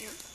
Yep.